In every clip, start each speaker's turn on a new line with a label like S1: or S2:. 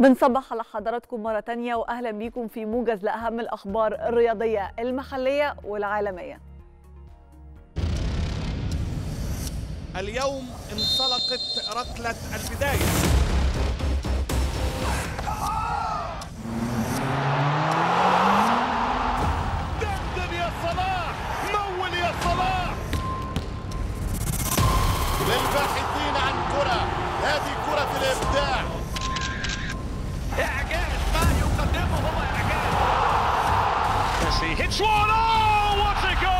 S1: بنصبح على حضراتكم مرة تانية وأهلا بيكم في موجز لأهم الأخبار الرياضية المحلية والعالمية.
S2: اليوم انطلقت ركلة البداية. دندن يا صلاح! مول يا صلاح! للباحثين عن كرة هذه كرة الإبداع.
S3: Messi hits one. Oh,
S4: what's it go?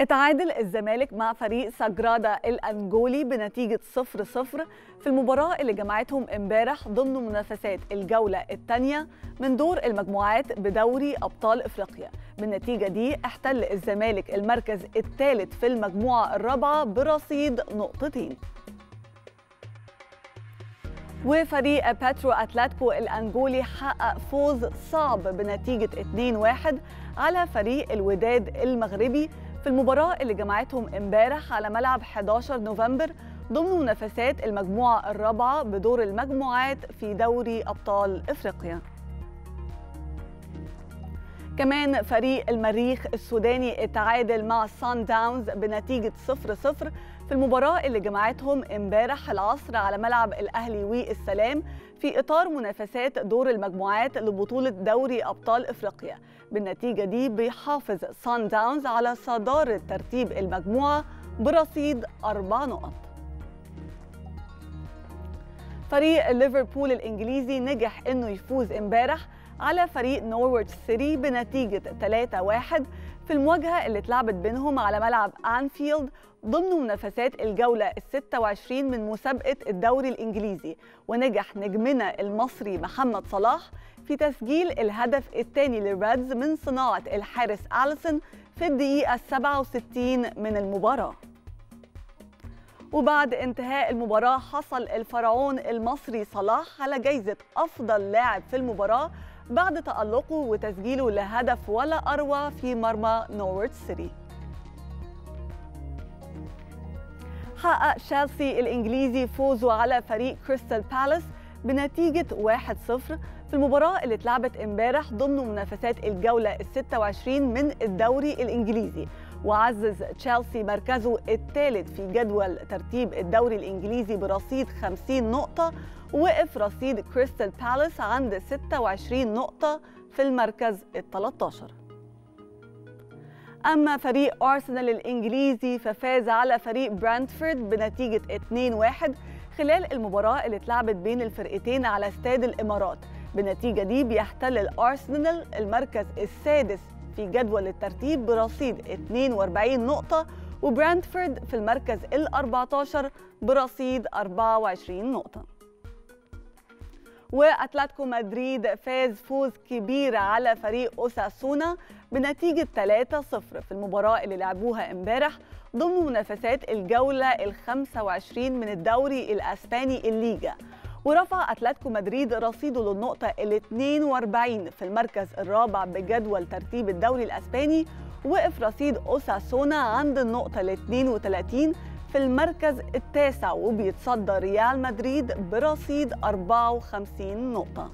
S1: اتعادل الزمالك مع فريق ساجرادا الأنجولي بنتيجة 0-0 في المباراة اللي جمعتهم امبارح ضمن منافسات الجولة الثانية من دور المجموعات بدوري أبطال إفريقيا. بالنتيجة دي احتل الزمالك المركز الثالث في المجموعة الرابعة برصيد نقطتين. وفريق باترو أتلتيكو الأنجولي حقق فوز صعب بنتيجة 2-1 على فريق الوداد المغربي في المباراة اللي جمعتهم امبارح على ملعب 11 نوفمبر ضمن منافسات المجموعة الرابعة بدور المجموعات في دوري أبطال إفريقيا. كمان فريق المريخ السوداني اتعادل مع سان داونز بنتيجة 0-0 في المباراة اللي جمعتهم امبارح العصر على ملعب الأهلي والسلام في إطار منافسات دور المجموعات لبطولة دوري أبطال إفريقيا. بالنتيجة دي بيحافظ سان داونز على صدارة ترتيب المجموعة برصيد أربع نقط. فريق ليفربول الإنجليزي نجح إنه يفوز امبارح على فريق نورويتش سيتي بنتيجة 3-1 في المواجهة اللي اتلعبت بينهم على ملعب أنفيلد ضمن منافسات الجولة ال 26 من مسابقة الدوري الإنجليزي ونجح نجمنا المصري محمد صلاح في تسجيل الهدف الثاني للريدز من صناعة الحارس أليسون في الدقيقة 67 من المباراة. وبعد انتهاء المباراة حصل الفرعون المصري صلاح على جايزة أفضل لاعب في المباراة بعد تألقه وتسجيله لهدف ولا أروع في مرمى نورويتش سيتي حقق تشيلسي الإنجليزي فوزه على فريق كريستال بالاس بنتيجة 1-0 في المباراة اللي اتلعبت امبارح ضمن منافسات الجولة ال 26 من الدوري الإنجليزي. وعزز تشيلسي مركزه الثالث في جدول ترتيب الدوري الإنجليزي برصيد 50 نقطة ووقف رصيد كريستال بالاس عند 26 نقطة في المركز ال 13 أما فريق أرسنال الإنجليزي ففاز على فريق برانتفورد بنتيجة 2-1 خلال المباراة اللي اتلعبت بين الفرقتين على استاد الإمارات. بالنتيجة دي بيحتل الأرسنال المركز السادس في جدول الترتيب برصيد 42 نقطة وبرانتفورد في المركز ال 14 برصيد 24 نقطة. وأتلتيكو مدريد فاز فوز كبير على فريق أوساسونا بنتيجة 3-0 في المباراة اللي لعبوها امبارح ضمن منافسات الجولة ال 25 من الدوري الأسباني الليجا. ورفع أتلتيكو مدريد رصيده للنقطة ال 42 في المركز الرابع بجدول ترتيب الدوري الأسباني. وقف رصيد أوساسونا عند النقطة ال 32 في المركز التاسع وبيتصدى ريال مدريد برصيد 54 نقطة.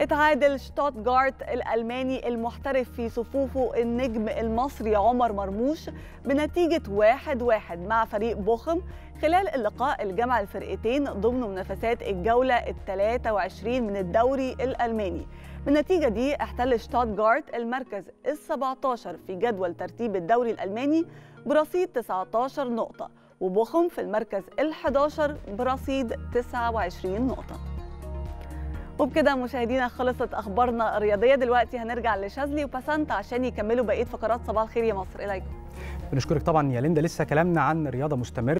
S1: اتعادل شتوتغارت الألماني المحترف في صفوفه النجم المصري عمر مرموش بنتيجة 1-1 مع فريق بوخم خلال اللقاء اللي جمع الفرقتين ضمن منافسات الجولة ال 23 من الدوري الألماني. بالنتيجة دي احتل شتوتغارت المركز ال 17 في جدول ترتيب الدوري الألماني برصيد 19 نقطة وبوخم في المركز ال 11 برصيد 29 نقطة. وبكده مشاهدينا خلصت أخبارنا الرياضية. دلوقتي هنرجع لشاذلي وبسنت عشان يكملوا بقية فقرات صباح الخير يا مصر. إليكم.
S5: بنشكرك طبعا يا ليندا. لسه كلامنا عن رياضة مستمر